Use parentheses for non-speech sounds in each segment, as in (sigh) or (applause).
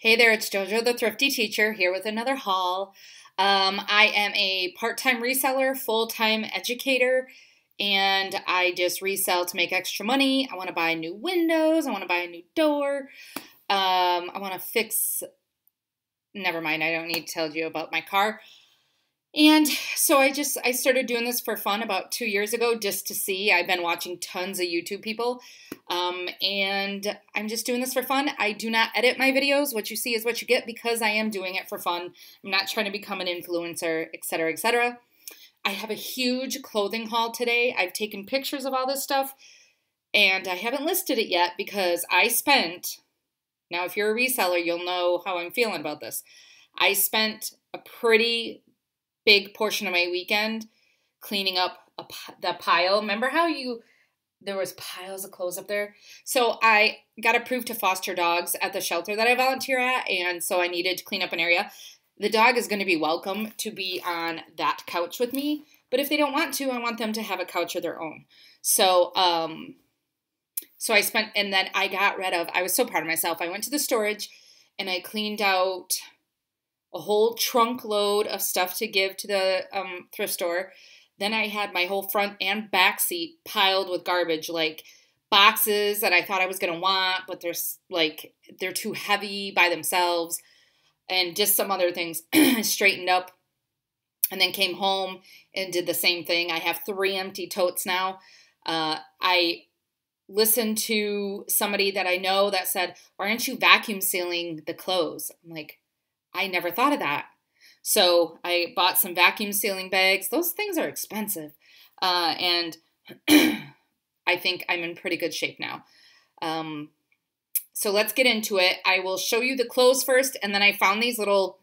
Hey there, it's JoJo the Thrifty Teacher here with another haul. Um, I am a part time reseller, full time educator, and I just resell to make extra money. I want to buy new windows, I want to buy a new door, um, I want to fix. Never mind, I don't need to tell you about my car. And so I just I started doing this for fun about two years ago just to see. I've been watching tons of YouTube people, um, and I'm just doing this for fun. I do not edit my videos. What you see is what you get because I am doing it for fun. I'm not trying to become an influencer, etc., etc. I have a huge clothing haul today. I've taken pictures of all this stuff, and I haven't listed it yet because I spent. Now, if you're a reseller, you'll know how I'm feeling about this. I spent a pretty big portion of my weekend cleaning up a, the pile. Remember how you there was piles of clothes up there? So I got approved to foster dogs at the shelter that I volunteer at, and so I needed to clean up an area. The dog is going to be welcome to be on that couch with me, but if they don't want to, I want them to have a couch of their own. So, um, so I spent, and then I got rid of. I was so proud of myself. I went to the storage, and I cleaned out a whole trunk load of stuff to give to the um, thrift store. Then I had my whole front and back seat piled with garbage, like boxes that I thought I was gonna want, but they're like they're too heavy by themselves, and just some other things (clears throat) straightened up. And then came home and did the same thing. I have three empty totes now. Uh, I listened to somebody that I know that said, "Why aren't you vacuum sealing the clothes?" I'm like, I never thought of that. So I bought some vacuum sealing bags. Those things are expensive. Uh, and (clears throat) I think I'm in pretty good shape now. Um, so let's get into it. I will show you the clothes first, and then I found these little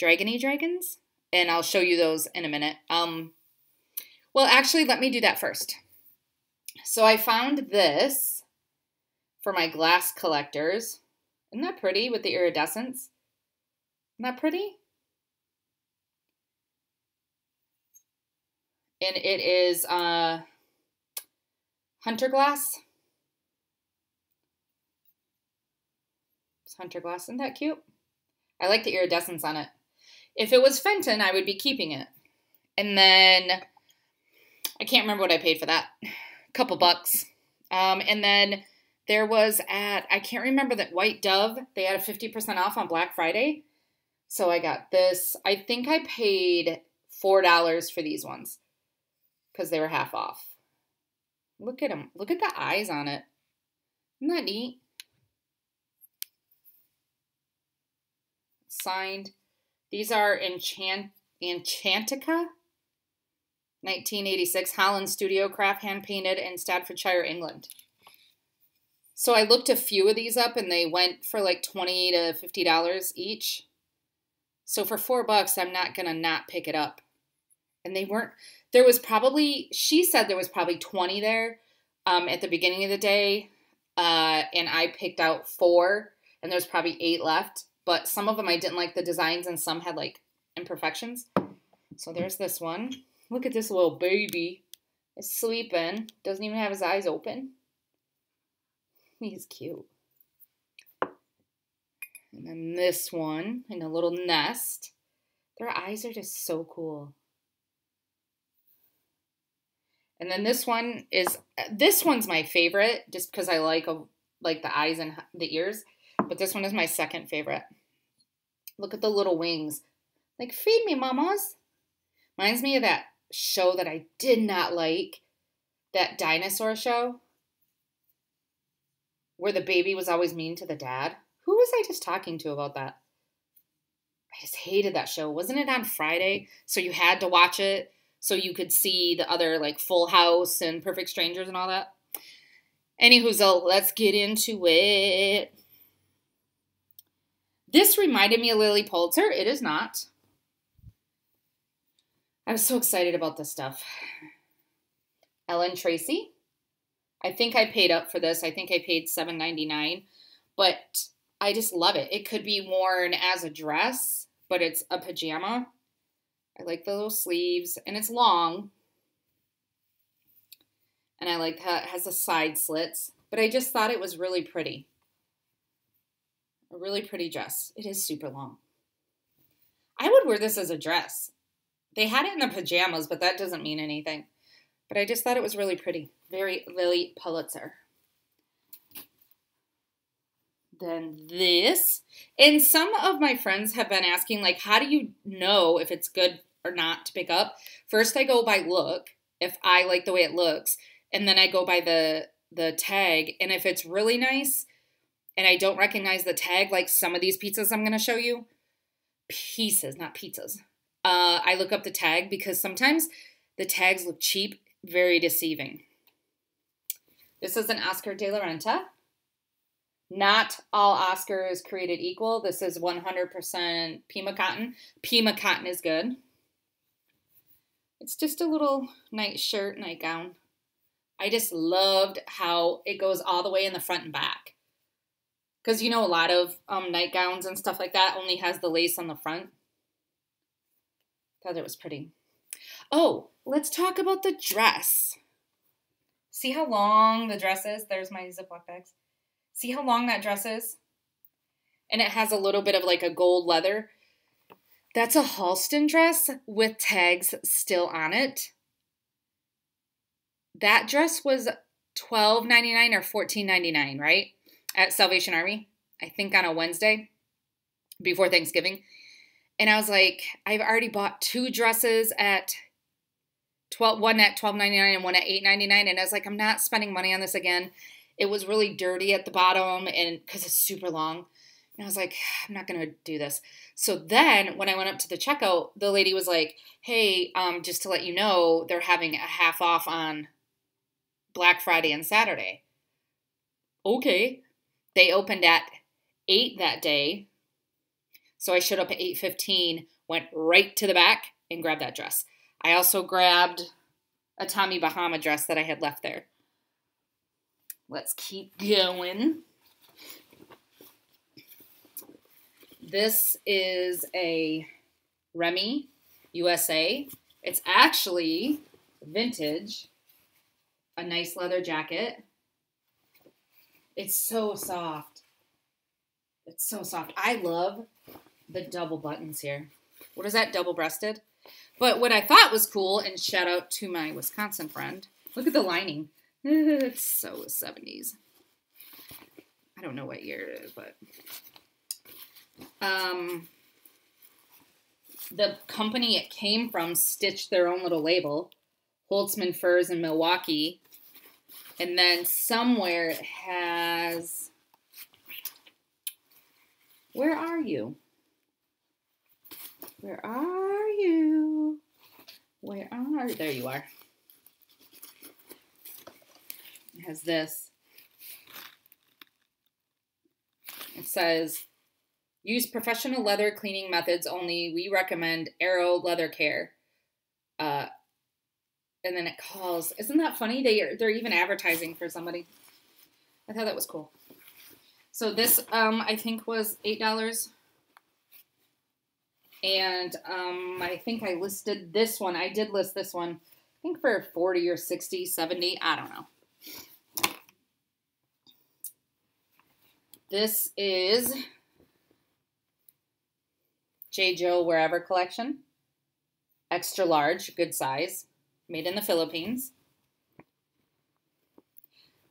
dragony dragons, and I'll show you those in a minute. Um, well, actually, let me do that first. So I found this for my glass collectors. Isn't that pretty with the iridescence? Isn't that pretty? And it is uh, Hunter Glass. It's Hunter Glass. Isn't that cute? I like the iridescence on it. If it was Fenton, I would be keeping it. And then I can't remember what I paid for that. A (sighs) couple bucks. Um, and then there was at, I can't remember that White Dove, they had a 50% off on Black Friday. So I got this. I think I paid $4 for these ones because they were half off. Look at them. Look at the eyes on it. Isn't that neat? Signed. These are Enchant Enchantica 1986 Holland Studio Craft hand painted in Staffordshire, England. So I looked a few of these up and they went for like 20 to $50 each. So for four bucks, I'm not going to not pick it up. And they weren't, there was probably, she said there was probably 20 there um, at the beginning of the day. Uh, and I picked out four, and there's probably eight left. But some of them I didn't like the designs, and some had like imperfections. So there's this one. Look at this little baby. He's sleeping. Doesn't even have his eyes open. He's cute. And then this one in a little nest. Their eyes are just so cool. And then this one is this one's my favorite just because I like a, like the eyes and the ears, but this one is my second favorite. Look at the little wings. Like feed me, mamas. Reminds me of that show that I did not like, that dinosaur show where the baby was always mean to the dad. Who was I just talking to about that? I just hated that show. Wasn't it on Friday? So you had to watch it so you could see the other like Full House and Perfect Strangers and all that. Anywho, so let's get into it. This reminded me of Lilly Pulitzer. It is not. I was so excited about this stuff. Ellen Tracy. I think I paid up for this. I think I paid $7.99. But I just love it. It could be worn as a dress, but it's a pajama. I like the little sleeves, and it's long. And I like how it has the side slits, but I just thought it was really pretty. A really pretty dress. It is super long. I would wear this as a dress. They had it in the pajamas, but that doesn't mean anything. But I just thought it was really pretty. Very Lilly Pulitzer. Then this. And some of my friends have been asking, like, how do you know if it's good or not to pick up? First, I go by look, if I like the way it looks. And then I go by the the tag. And if it's really nice and I don't recognize the tag, like some of these pizzas I'm going to show you, pieces, not pizzas. Uh, I look up the tag because sometimes the tags look cheap, very deceiving. This is an Oscar de la Renta. Not all Oscar is created equal. This is 100% Pima cotton. Pima cotton is good. It's just a little night shirt, nightgown. I just loved how it goes all the way in the front and back. Because you know, a lot of um, nightgowns and stuff like that only has the lace on the front. Thought it was pretty. Oh, let's talk about the dress. See how long the dress is? There's my Ziploc bags. See how long that dress is? And it has a little bit of like a gold leather. That's a Halston dress with tags still on it. That dress was $12.99 or $14.99, right? At Salvation Army, I think on a Wednesday before Thanksgiving. And I was like, I've already bought two dresses at 12 one at 12.99 and one at 8.99 and I was like, I'm not spending money on this again. It was really dirty at the bottom and cuz it's super long. And I was like, I'm not to do this. So then when I went up to the checkout, the lady was like, "Hey, um just to let you know, they're having a half off on Black Friday and Saturday. Okay. They opened at 8 that day. So I showed up at 8:15, went right to the back and grabbed that dress. I also grabbed a Tommy Bahama dress that I had left there. Let's keep going. This is a Remy USA. It's actually vintage a nice leather jacket. It's so soft. It's so soft. I love the double buttons here. What is that, double breasted? But what I thought was cool, and shout out to my Wisconsin friend, look at the lining. It's (laughs) so 70s. I don't know what year it is, but um, the company it came from stitched their own little label. Holtzman Furs in Milwaukee. And then somewhere it has. Where are you? Where are you? Where are? There you are. It has this. It says, use professional leather cleaning methods only. We recommend Arrow Leather Care. Uh, and then it calls. Isn't that funny? They are, they're even advertising for somebody. I thought that was cool. So this um, I think was eight dollars, and um, I think I listed this one. I did list this one. I think for 40 or 60, 70. I don't know. This is J. Jill Wearever collection. Extra large, good size made in the Philippines.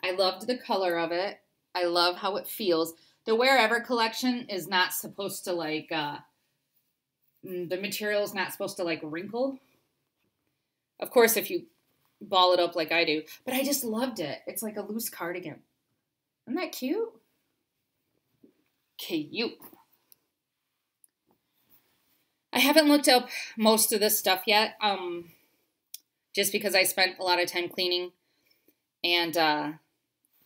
I loved the color of it. I love how it feels. The Wearever collection is not supposed to like, uh, mm, the material is not supposed to like wrinkle. Of course, if you ball it up like I do, but I just loved it. It's like a loose cardigan. Isn't that cute? Cute. I haven't looked up most of this stuff yet. Um, just because I spent a lot of time cleaning. And uh,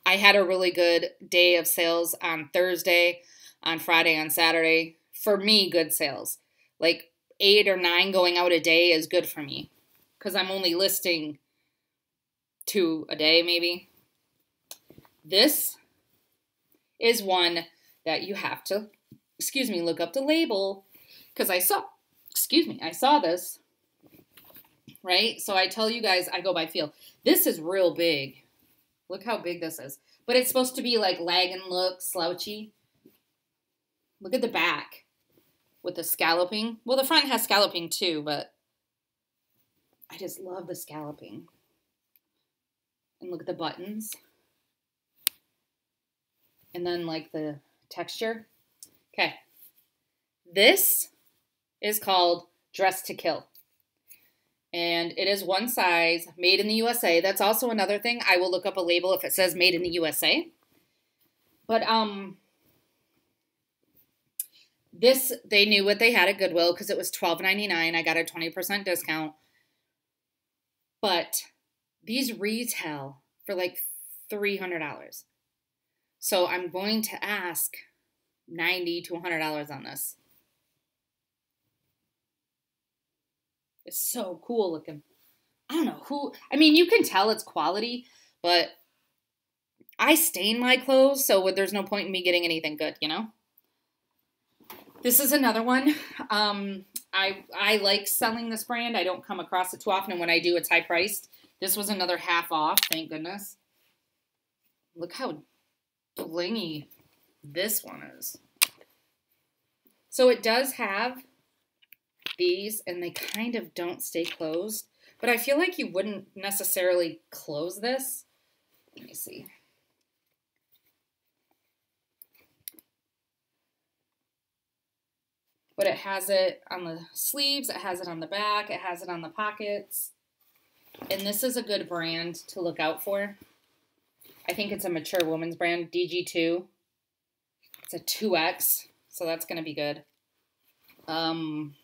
I had a really good day of sales on Thursday, on Friday, on Saturday. For me, good sales. Like eight or nine going out a day is good for me because I'm only listing two a day, maybe. This is one that you have to, excuse me, look up the label because I saw, excuse me, I saw this right? So I tell you guys, I go by feel. This is real big. Look how big this is. But it's supposed to be like lag and look, slouchy. Look at the back with the scalloping. Well, the front has scalloping too, but I just love the scalloping. And look at the buttons. And then like the texture. Okay. This is called Dress to Kill. And it is one size, made in the USA. That's also another thing. I will look up a label if it says made in the USA. But um this they knew what they had at Goodwill because it was $12.99. I got a 20% discount. But these retail for like $300. So I'm going to ask 90 to $100 on this. It's so cool looking. I don't know who, I mean, you can tell it's quality, but I stain my clothes, so there's no point in me getting anything good, you know? This is another one. Um, I I like selling this brand. I don't come across it too often, and when I do, it's high priced. This was another half off, thank goodness. Look how blingy this one is. So it does have these, and they kind of don't stay closed. But I feel like you wouldn't necessarily close this. Let me see. But it has it on the sleeves, it has it on the back, it has it on the pockets. And this is a good brand to look out for. I think it's a mature woman's brand, DG2. It's a 2X, so that's going to be good. Um,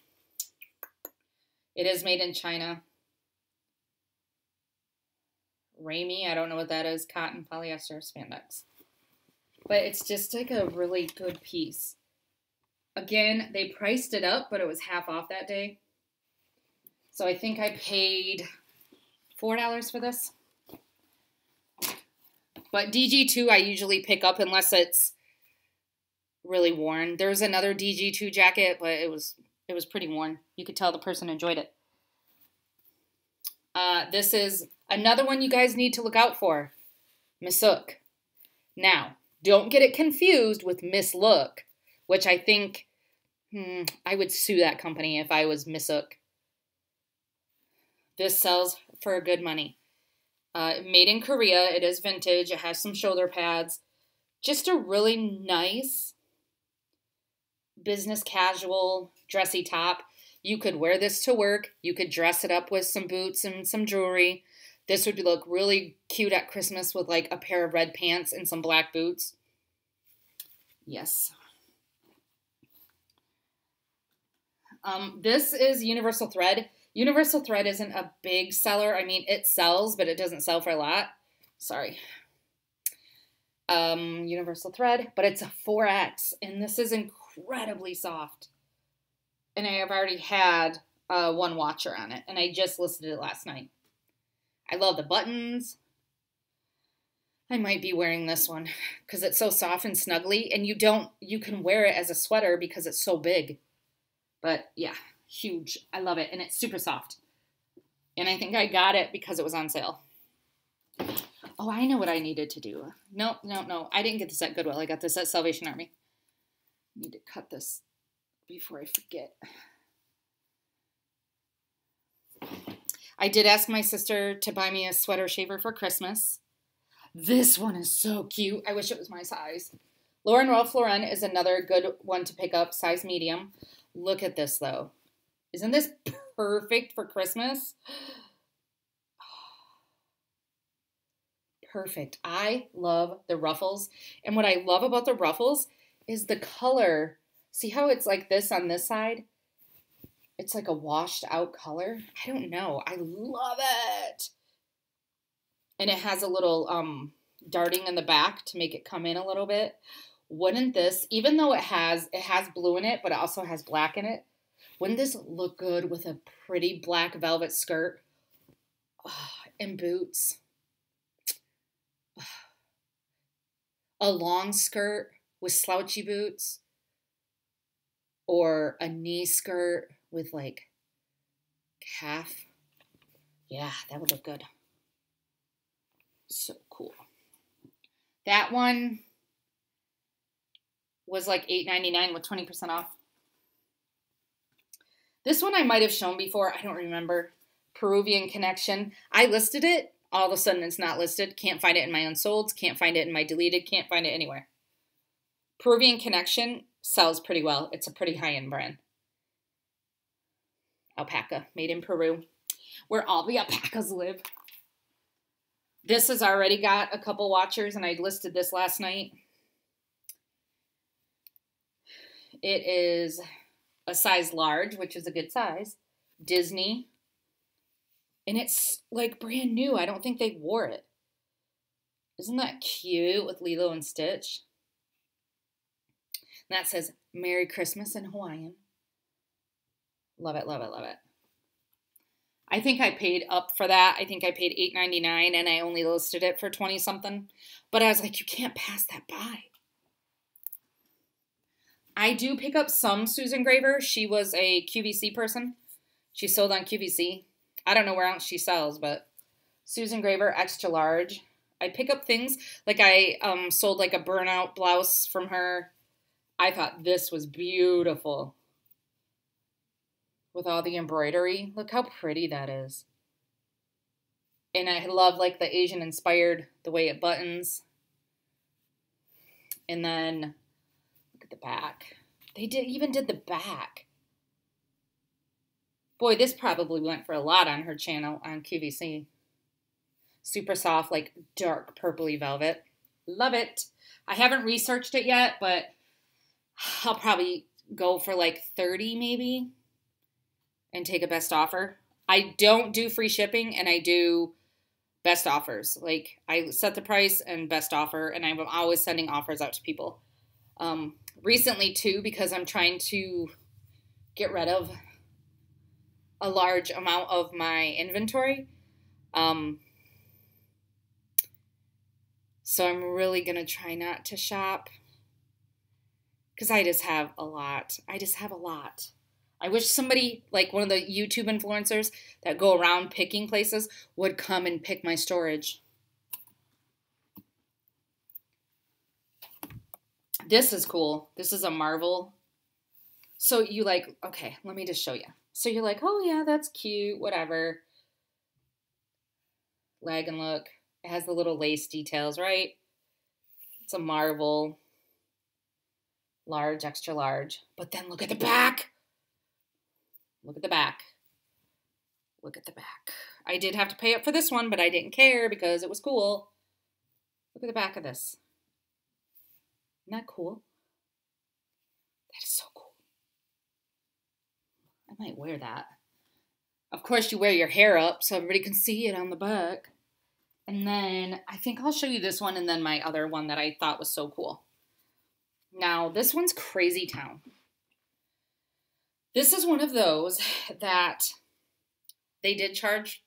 it is made in China. Ramie, I don't know what that is. Cotton, polyester, spandex. But it's just like a really good piece. Again, they priced it up, but it was half off that day. So I think I paid $4 for this. But DG2 I usually pick up unless it's really worn. There's another DG2 jacket, but it was it was pretty worn. You could tell the person enjoyed it. Uh, this is another one you guys need to look out for. Missook. Now, don't get it confused with Miss Look, which I think hmm, I would sue that company if I was Missook. This sells for good money. Uh, made in Korea. It is vintage. It has some shoulder pads. Just a really nice business casual dressy top. You could wear this to work. You could dress it up with some boots and some jewelry. This would look really cute at Christmas with like a pair of red pants and some black boots. Yes. Um, this is Universal Thread. Universal Thread isn't a big seller. I mean, it sells, but it doesn't sell for a lot. Sorry. Um, Universal Thread, but it's a 4X, and this is incredibly soft. And I have already had uh, one watcher on it, and I just listed it last night. I love the buttons. I might be wearing this one because it's so soft and snuggly, and you don't, you can wear it as a sweater because it's so big. But yeah, huge. I love it. And it's super soft. And I think I got it because it was on sale. Oh, I know what I needed to do. No, no, no. I didn't get this at Goodwill. I got this at Salvation Army. I need to cut this before I forget. I did ask my sister to buy me a sweater shaver for Christmas. This one is so cute. I wish it was my size. Lauren Ralph Lauren is another good one to pick up, size medium. Look at this though. Isn't this perfect for Christmas? (sighs) Perfect. I love the ruffles. And what I love about the ruffles is the color. See how it's like this on this side? It's like a washed out color. I don't know. I love it. And it has a little um, darting in the back to make it come in a little bit wouldn't this, even though it has it has blue in it, but it also has black in it, wouldn't this look good with a pretty black velvet skirt oh, and boots? A long skirt with slouchy boots or a knee skirt with like calf. Yeah, that would look good. So cool. That one was like $8.99 with 20% off. This one I might have shown before. I don't remember. Peruvian Connection. I listed it. All of a sudden it's not listed. Can't find it in my unsolds. Can't find it in my deleted. Can't find it anywhere. Peruvian Connection sells pretty well. It's a pretty high-end brand. Alpaca, made in Peru, where all the alpacas live. This has already got a couple watchers, and I listed this last night. It is a size large, which is a good size. Disney. And it's like brand new. I don't think they wore it. Isn't that cute with Lilo and Stitch? And that says Merry Christmas in Hawaiian. Love it, love it, love it. I think I paid up for that. I think I paid $8.99 and I only listed it for 20 something. But I was like, you can't pass that by. I do pick up some Susan Graver. She was a QVC person. She sold on QVC. I don't know where else she sells, but Susan Graver extra large. I pick up things like I um, sold like a burnout blouse from her. I thought this was beautiful with all the embroidery. Look how pretty that is. And I love like the Asian inspired, the way it buttons. And then the back. They did even did the back. Boy, this probably went for a lot on her channel on QVC. Super soft, like dark purpley velvet. Love it. I haven't researched it yet, but I'll probably go for like 30 maybe and take a best offer. I don't do free shipping and I do best offers. Like I set the price and best offer, and I'm always sending offers out to people. Um, recently, too, because I'm trying to get rid of a large amount of my inventory. Um, so I'm really going to try not to shop because I just have a lot. I just have a lot. I wish somebody, like one of the YouTube influencers that go around picking places, would come and pick my storage. This is cool. This is a Marvel. So you like, okay, let me just show you. So you're like, oh yeah, that's cute, whatever. Leg and look. It has the little lace details, right? It's a Marvel. Large, extra large. But then look at the back. Look at the back. Look at the back. I did have to pay up for this one, but I didn't care because it was cool. Look at the back of this. Isn't that cool? That is so cool. I might wear that. Of course, you wear your hair up so everybody can see it on the back. And then I think I'll show you this one and then my other one that I thought was so cool. Now, this one's Crazy Town. This is one of those that they did charge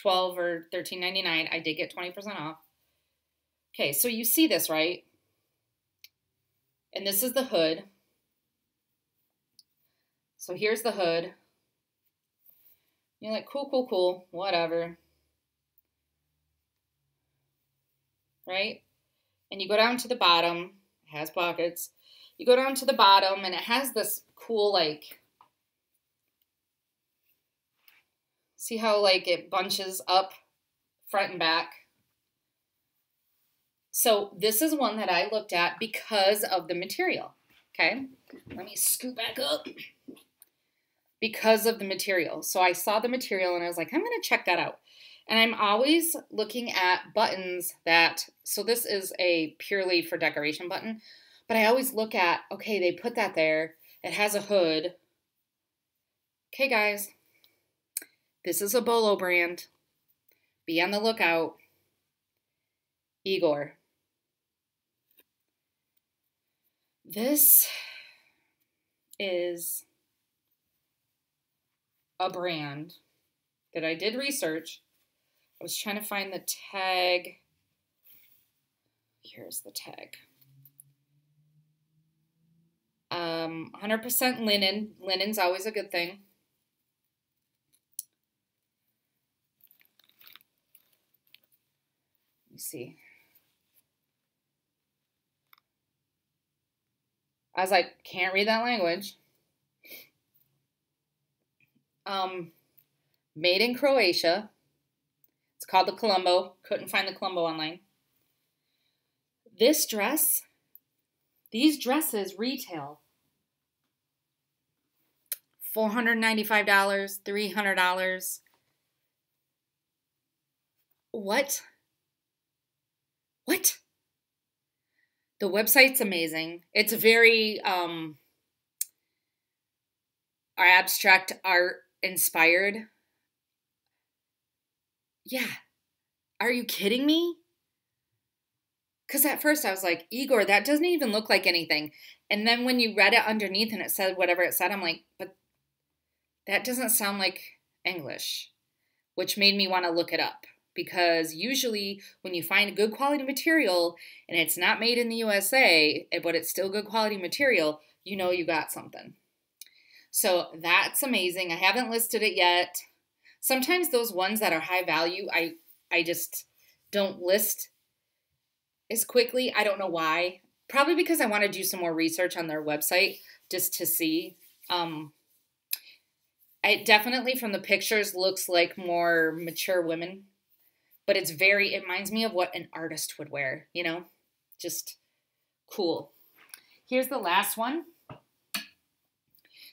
12 or 13.99. I did get 20% off. Okay, so you see this, right? And this is the hood. So here's the hood. You're like, cool, cool, cool, whatever. Right? And you go down to the bottom, it has pockets. You go down to the bottom and it has this cool like see how like it bunches up front and back so this is one that I looked at because of the material okay let me scoot back up because of the material so I saw the material and I was like I'm gonna check that out and I'm always looking at buttons that so this is a purely for decoration button but I always look at okay they put that there it has a hood. Okay, guys. This is a Bolo brand. Be on the lookout. Igor. This is a brand that I did research. I was trying to find the tag. Here's the tag. Um, 100% linen. Linen's always a good thing. Me see. I was like, can't read that language. Um, made in Croatia. It's called the Colombo. Couldn't find the Colombo online. This dress, these dresses retail $495, $300. What? What? The website's amazing. It's very um our abstract art inspired. Yeah. Are you kidding me? Because at first I was like, Igor, that doesn't even look like anything. And then when you read it underneath and it said whatever it said, I'm like, but that doesn't sound like English, which made me want to look it up. Because usually, when you find a good quality material and it's not made in the USA, eh, but it's still good quality material, you know you got something. So that's amazing. I haven't listed it yet. Sometimes those ones that are high value, I I just don't list as quickly. I don't know why. Probably because I want to do some more research on their website just to see. Um, it definitely from the pictures looks like more mature women, but it's very, it reminds me of what an artist would wear, you know? Just cool. Here's the last one.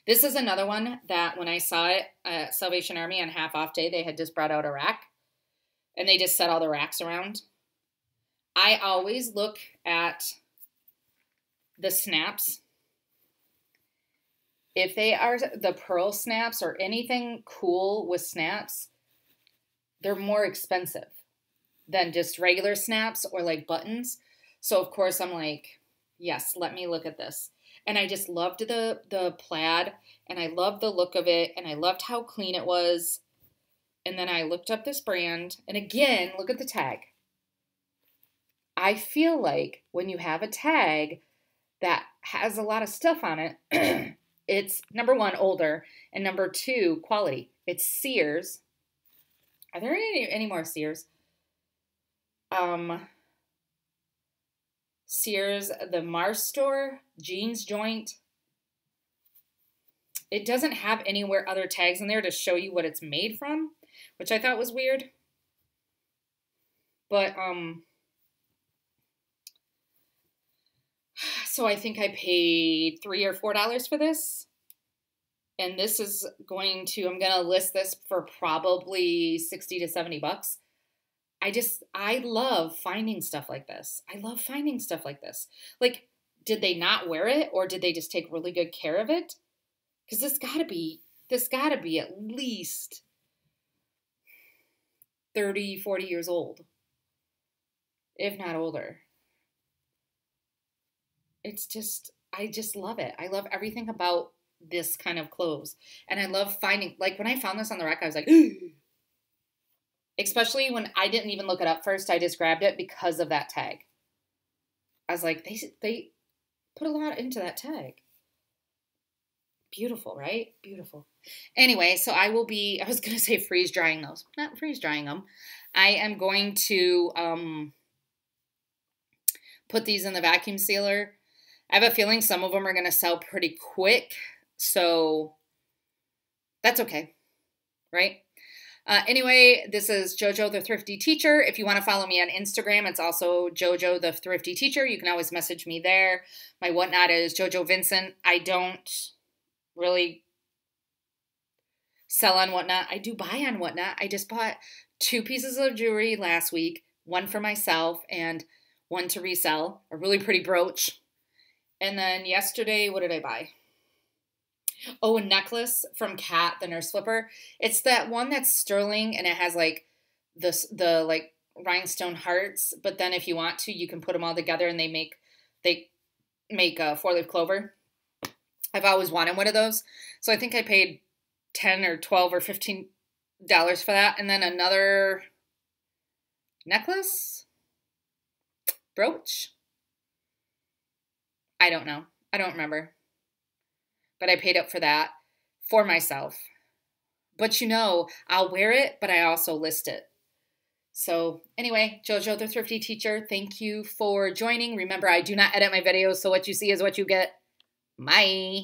This is another one that when I saw it at Salvation Army on half off day, they had just brought out a rack and they just set all the racks around. I always look at the snaps. If they are the pearl snaps or anything cool with snaps, they're more expensive than just regular snaps or like buttons. So of course I'm like, yes, let me look at this. And I just loved the the plaid and I loved the look of it and I loved how clean it was. And then I looked up this brand and again, look at the tag. I feel like when you have a tag that has a lot of stuff on it, (clears throat) it's number one, older, and number two, quality. It's Sears. Are there any, any more Sears? Um, Sears, the Mars store, jeans joint. It doesn't have anywhere other tags in there to show you what it's made from, which I thought was weird. But um so I think I paid three or four dollars for this. And this is going to, I'm going to list this for probably 60 to 70 bucks. I just, I love finding stuff like this. I love finding stuff like this. Like, did they not wear it or did they just take really good care of it? Because this gotta be, this gotta be at least 30, 40 years old, if not older it's just I just love it. I love everything about this kind of clothes. And I love finding like when I found this on the rack, I was like (gasps) especially when I didn't even look it up first. I just grabbed it because of that tag. I was like, they they put a lot into that tag. Beautiful, right? Beautiful. Anyway, so I will be I was (laughs) to say freeze drying those. Not freeze drying them. I am going to um put these in the vacuum sealer I have a feeling some of them are to sell pretty quick. So that's okay, right? Uh, anyway, this is JoJo the Thrifty Teacher. If you want to follow me on Instagram, it's also JoJo the Thrifty Teacher. You can always message me there. My whatnot is JoJo Vincent. I don't really sell on whatnot. I do buy on whatnot. I just bought two pieces of jewelry last week, one for myself and one to resell. A really pretty brooch and then yesterday, what did I buy? Oh, a necklace from Cat, the nurse flipper. It's that one that's sterling and it has like the the like rhinestone hearts. But then if you want to, you can put them all together and they make they make a four leaf clover. I've always wanted one of those, so I think I paid ten or twelve or fifteen dollars for that, and then another necklace brooch I don't know. I don't remember. But I paid up for that for myself. But you know, I'll wear it, but I also list it. So, anyway, JoJo the Thrifty Teacher, thank you for joining. Remember, I do not edit my videos, so what you see is what you get. Bye.